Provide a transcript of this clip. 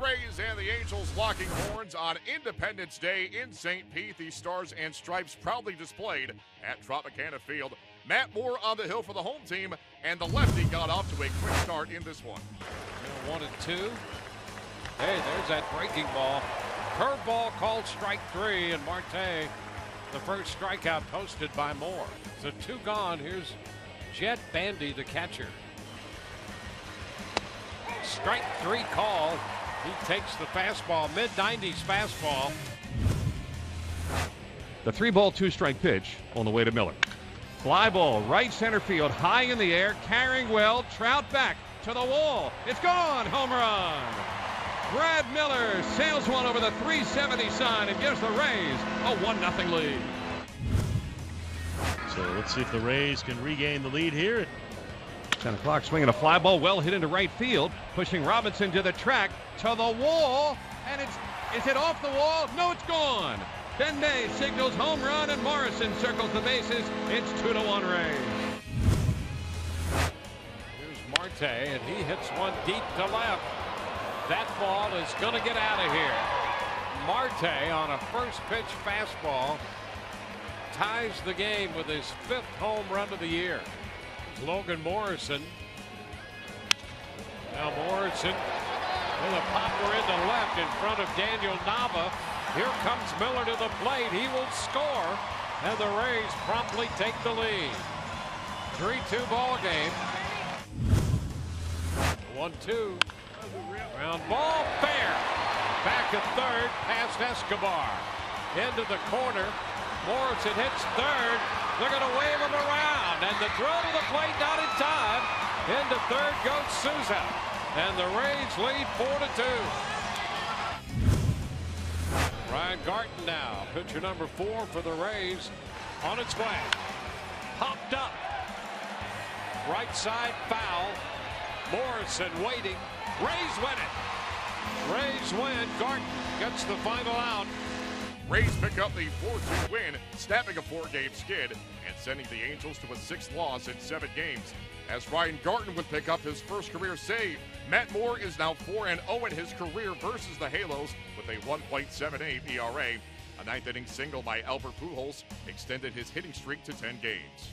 Rays and the Angels locking horns on Independence Day in St. Pete. The Stars and Stripes proudly displayed at Tropicana Field. Matt Moore on the hill for the home team, and the lefty got off to a quick start in this one. One and two. Hey, there's that breaking ball. Curveball called strike three, and Marte, the first strikeout posted by Moore. So two gone. Here's Jett Bandy, the catcher. Strike three call. He takes the fastball, mid 90s fastball. The three ball, two strike pitch on the way to Miller. Fly ball, right center field, high in the air, carrying well. Trout back to the wall. It's gone. Home run. Brad Miller sails one over the 370 sign and gives the Rays a 1 0 lead. So let's see if the Rays can regain the lead here. 10 o'clock swinging a fly ball well hit into right field, pushing Robinson to the track, to the wall, and it's is it off the wall? No, it's gone. Bende signals home run and Morrison circles the bases. It's 2 to 1 Rays. Here's Marte, and he hits one deep to left. That ball is going to get out of here. Marte on a first pitch fastball ties the game with his fifth home run of the year. Logan Morrison. Now Morrison with a popper in the left in front of Daniel Nava. Here comes Miller to the plate. He will score, and the Rays promptly take the lead. 3-2 ball game. 1-2. Round ball, fair. Back at third, past Escobar. Into the corner. Morrison hits third. They're going to wave him around. And the throw to the plate not in time. Into third goes Souza. And the Rays lead 4 to 2. Ryan Garton now, pitcher number four for the Rays, on its way. Popped up. Right side foul. Morrison waiting. Rays win it. Rays win. Garton gets the final out. Rays pick up the 4-2 win, snapping a four-game skid and sending the Angels to a sixth loss in seven games. As Ryan Garton would pick up his first career save, Matt Moore is now 4-0 in his career versus the Halos with a 1.78 ERA. A ninth-inning single by Albert Pujols extended his hitting streak to 10 games.